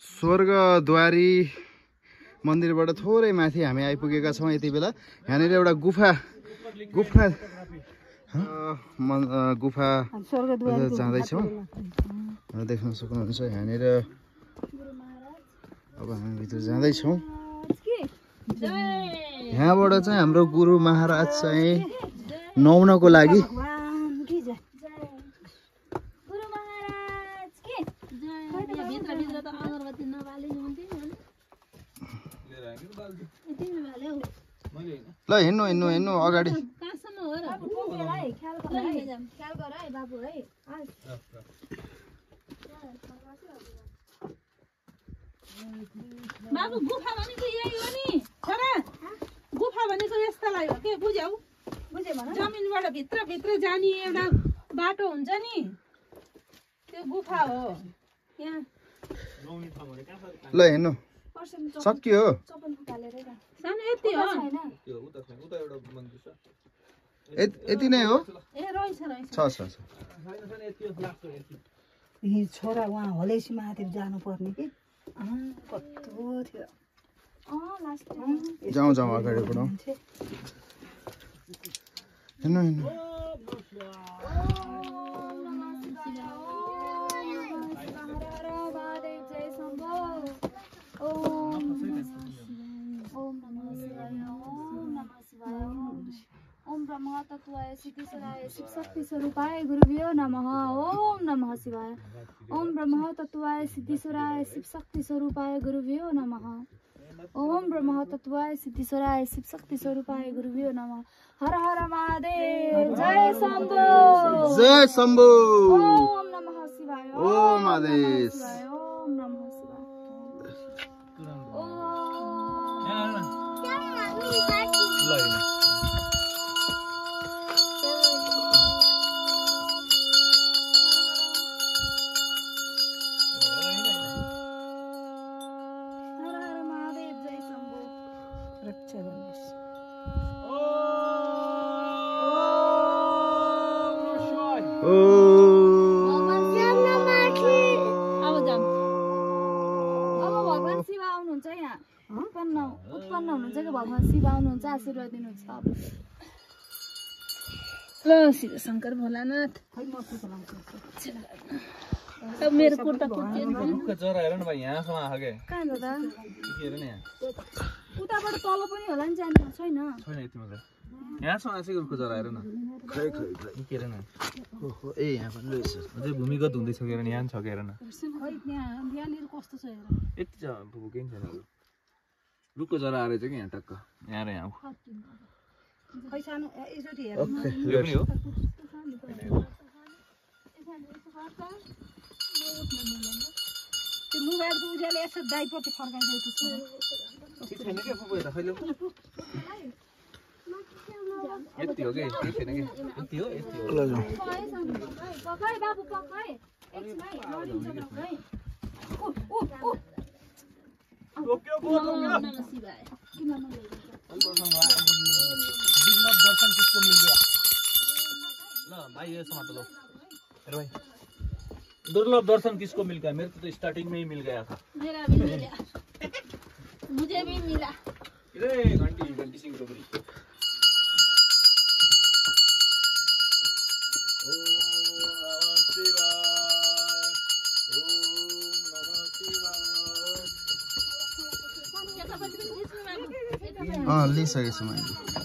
स्वर्गद्वारी मन्दिरबाट थोरै माथि हामी आइपुगेका छौँ यति बेला। यहाँनिर एउटा गुफा गुफा गुफा जाँदैछौँ। देख्न सक्नुहुन्छ यहाँनिर। अब हामी भित्र जाँदैछौँ। यहाँबाट चाहिँ हाम्रो गुरु महाराज चाहिँ नुहाउनको लागि गुरु महाराज के भित्र भित्र त अगरबत्ती नबाले हुन्थ्यो तिमीले भाल्यौ ल हिँड्नु हिँड्नु हिँड्नु अगाडि। बाबु गुफा भनेको यही हो नि। छोरा गुफा भनेको यस्तालाई हो के बुझ्यौ? जमिनबाट भित्र भित्र जाने एउटा बाटो हुन्छ नि। त्यो गुफा हो। यहाँ। ल हिँड्नु। सकियो। सानो यति हो। यत- यति नै हो? ए रहेछ रहेछ। छ छ छ। यी छोरा उहाँ हलेसी माथि जानुपर्ने कि? अँ, कस्तो थियो। अँ, जाउँ जाउँ अगाडि बढाउँ। हिँड्नु हिँड्नु। ओम ब्रह्म तत्वाय सिद्धेश्वराय शिव शक्ति स्वरूपाय गुरुभ्यो नमः। ओम नमः शिवाय। ओम ब्रह्म तत्वाय सिद्धेश्वराय शिव शक्ति स्वरूपाय गुरुभ्यो नमः। ओम ब्रह्म तत्वाय सिद्धेश्वराय शिव शक्ति स्वरूपाय गुरुभ्यो नमः। हर हर महादेव। जय शम्भो जय शम्भु ओम नमः शिवाय। ओम आदेश। ओम नमः शिवाय। हर यहाँ उत्पन्न उत्पन्न हुनुहुन्छ कि भगवान् शिव आउनुहुन्छ आशीर्वाद दिनुहुन्छ ल शिव शङ्कर भोलानाथ मेरो कुर्ता कुर्ती यहाँ उताबाट तल पनि होला नि जानु छैन? छैन यति मात्र। यहाँसम्म आएको रुखको चरा हेर न। खै खै खै। के हेर न? ओहो, ए यहाँ पनि रहेछ। अझै भूमिगत हुँदैछ के हेर यहाँ पनि छ के हेर न? खै त्यहाँ यहाँनिर कस्तो छ हेर। यति छ पुगु केही छैन रुखको चरा आएर चाहिँ कि यहाँ टक्क? यहाँ र यहाँ खै सानो ए, यसोटी हेर। यो पनि हो? त्यो मोबाइलको उज्यालो यसो दाइपट्टि फर्काइदिएको छ। छैन क्या यता खैले यति हो कि केही छैन कि यति हो यति हो ल जाउँ पकाइ बाबु पकाइ एकछिन है नरिन्छ पकाइ उ उ उ ओम नमः शिवाय दुर्लभ दर्शन किसको मिल गया ल भाइ ये समात लो हेर भाई दुर्लभ दर्शन किसको मिल गया मेरे को तो स्टार्टिंग में ही मिल गया था मेरा भी मिला मुझे भी मिला इधर घंटी घंटी सिंह डोगरी अँ लिइसकेको छु मैले